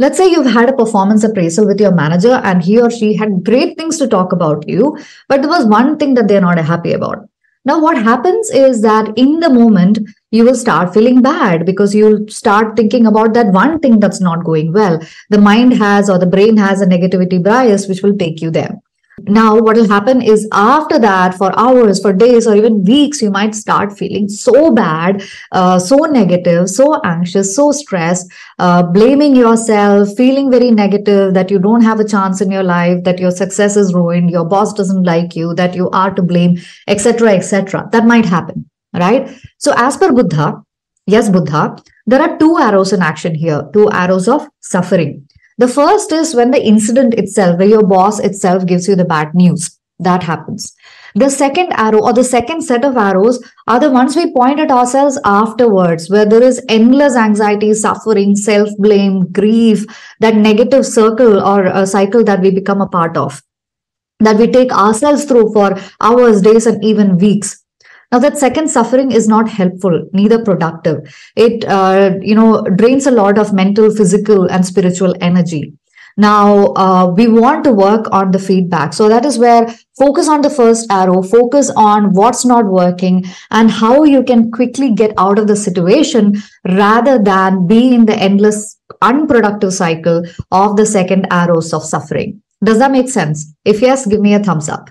Let's say you've had a performance appraisal with your manager and he or she had great things to talk about you, but there was one thing that they're not happy about. Now, what happens is that in the moment, you will start feeling bad because you'll start thinking about that one thing that's not going well. The mind has or the brain has a negativity bias which will take you there. Now, what will happen is after that, for hours, for days, or even weeks, you might start feeling so bad, uh, so negative, so anxious, so stressed, uh, blaming yourself, feeling very negative that you don't have a chance in your life, that your success is ruined, your boss doesn't like you, that you are to blame, etc., etc. That might happen, right? So, as per Buddha, yes, Buddha, there are two arrows in action here, two arrows of suffering. The first is when the incident itself, where your boss itself gives you the bad news. That happens. The second arrow or the second set of arrows are the ones we point at ourselves afterwards, where there is endless anxiety, suffering, self blame, grief, that negative circle or a cycle that we become a part of, that we take ourselves through for hours, days, and even weeks. Now, that second suffering is not helpful, neither productive. It, uh, you know, drains a lot of mental, physical, and spiritual energy. Now, uh, we want to work on the feedback. So that is where focus on the first arrow, focus on what's not working and how you can quickly get out of the situation rather than be in the endless, unproductive cycle of the second arrows of suffering. Does that make sense? If yes, give me a thumbs up.